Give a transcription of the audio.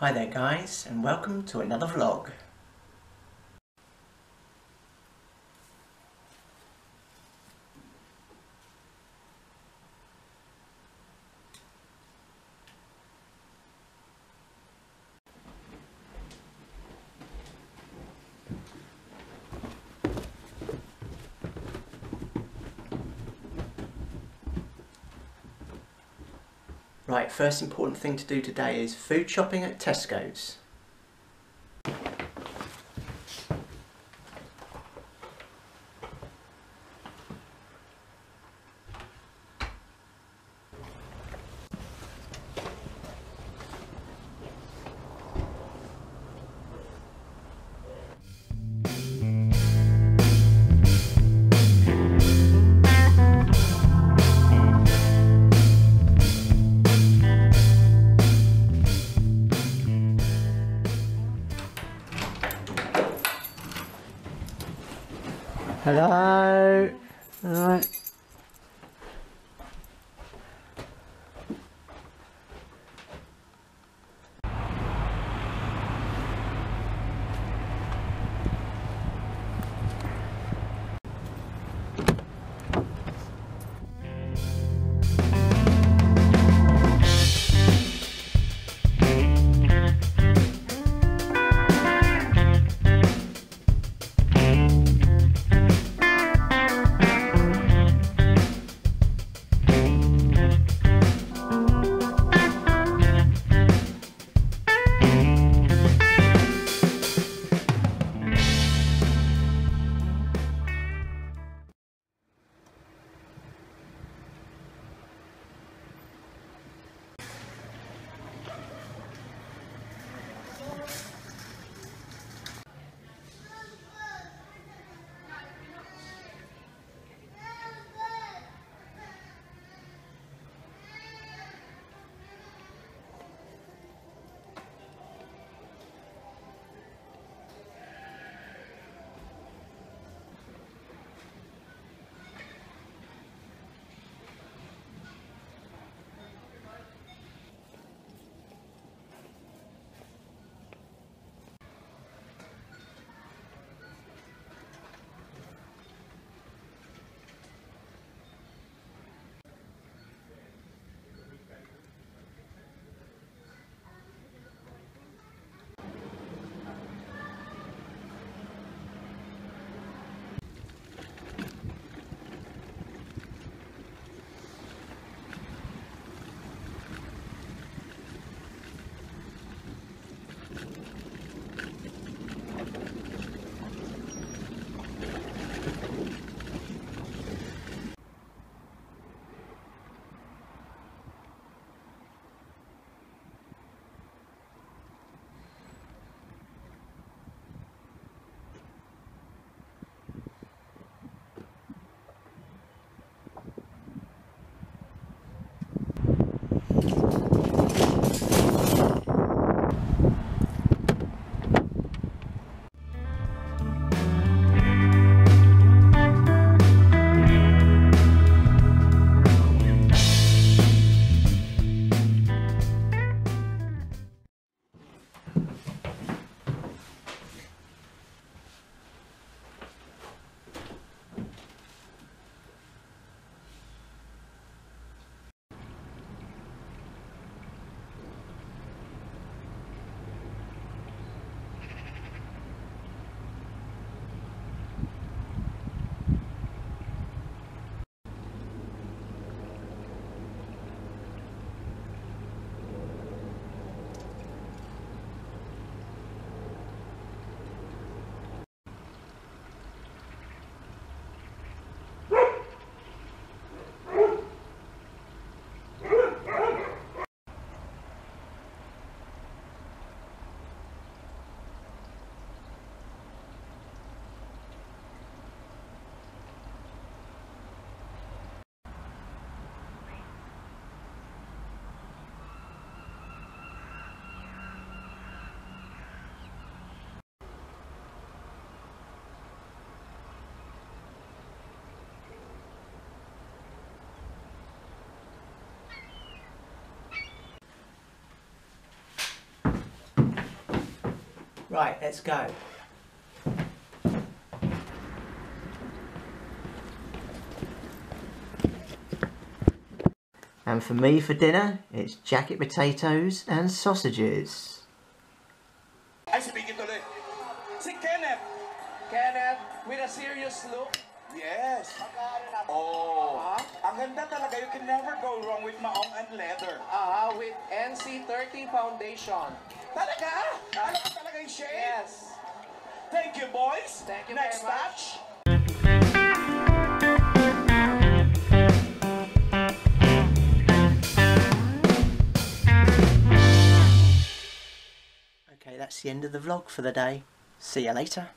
Hi there guys and welcome to another vlog. Right, first important thing to do today is food shopping at Tesco's. Hello. Alright. Right, let's go. And for me for dinner, it's jacket potatoes and sausages. Ay, si Vicky tuloy. Si Kenneth. Kenneth, with a serious look. Yes. Oh. Uh-huh. Ang ganda talaga. You can never go wrong with maong and leather. With NC30 foundation. Talaga? Ano ka talaga yung shade? Yes. Thank you, boys. Thank you Next very much. batch. Okay, that's the end of the vlog for the day. See you later.